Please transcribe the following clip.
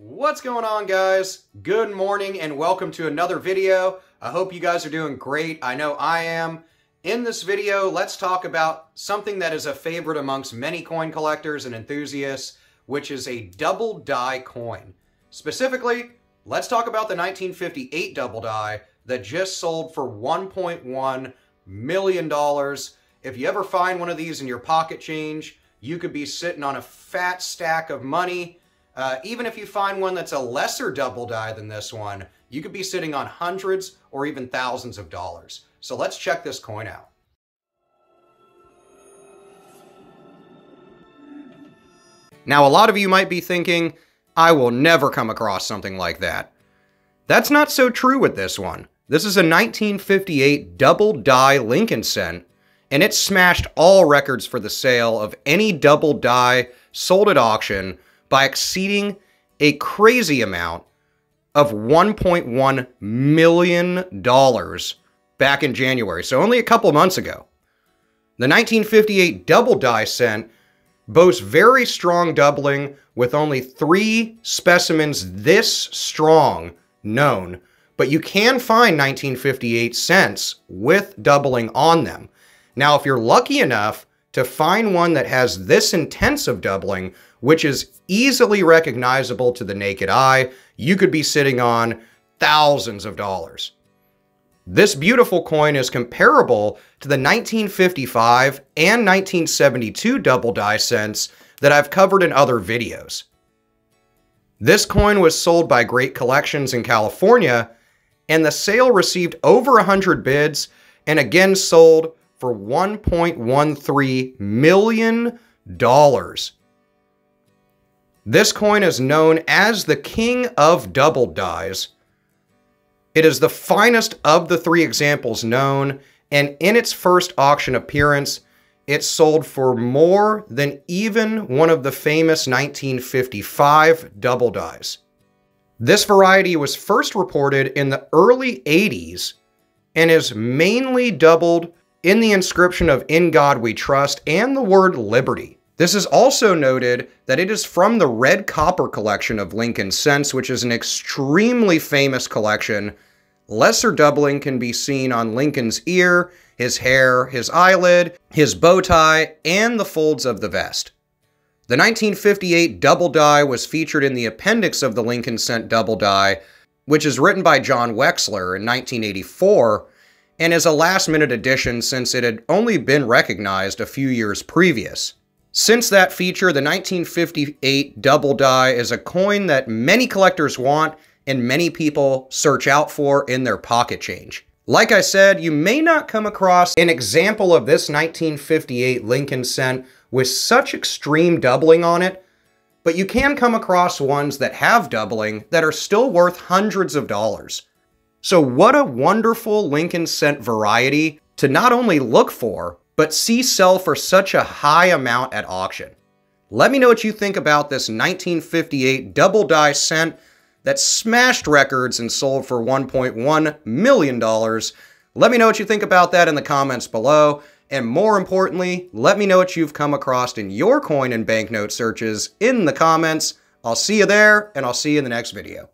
What's going on guys? Good morning and welcome to another video. I hope you guys are doing great. I know I am. In this video, let's talk about something that is a favorite amongst many coin collectors and enthusiasts, which is a double die coin. Specifically, let's talk about the 1958 double die that just sold for $1.1 million. If you ever find one of these in your pocket change, you could be sitting on a fat stack of money uh, even if you find one that's a lesser double die than this one, you could be sitting on hundreds or even thousands of dollars. So let's check this coin out. Now, a lot of you might be thinking, I will never come across something like that. That's not so true with this one. This is a 1958 double die Lincoln cent, and it smashed all records for the sale of any double die sold at auction by exceeding a crazy amount of $1.1 million back in January, so only a couple months ago. The 1958 double die cent boasts very strong doubling with only three specimens this strong known, but you can find 1958 cents with doubling on them. Now, if you're lucky enough to find one that has this intensive doubling, which is easily recognizable to the naked eye, you could be sitting on thousands of dollars. This beautiful coin is comparable to the 1955 and 1972 double die cents that I've covered in other videos. This coin was sold by Great Collections in California, and the sale received over 100 bids and again sold for $1.13 million. This coin is known as the King of Double Dies. It is the finest of the three examples known, and in its first auction appearance, it sold for more than even one of the famous 1955 double dies. This variety was first reported in the early 80s and is mainly doubled in the inscription of In God We Trust and the word liberty. This is also noted that it is from the Red Copper collection of Lincoln cents, which is an extremely famous collection. Lesser doubling can be seen on Lincoln's ear, his hair, his eyelid, his bow tie, and the folds of the vest. The 1958 double die was featured in the appendix of the Lincoln cent double die, which is written by John Wexler in 1984 and is a last minute addition since it had only been recognized a few years previous. Since that feature, the 1958 double die is a coin that many collectors want and many people search out for in their pocket change. Like I said, you may not come across an example of this 1958 Lincoln cent with such extreme doubling on it, but you can come across ones that have doubling that are still worth hundreds of dollars. So, what a wonderful Lincoln cent variety to not only look for, but see sell for such a high amount at auction. Let me know what you think about this 1958 double die cent that smashed records and sold for $1.1 million. Let me know what you think about that in the comments below. And more importantly, let me know what you've come across in your coin and banknote searches in the comments. I'll see you there, and I'll see you in the next video.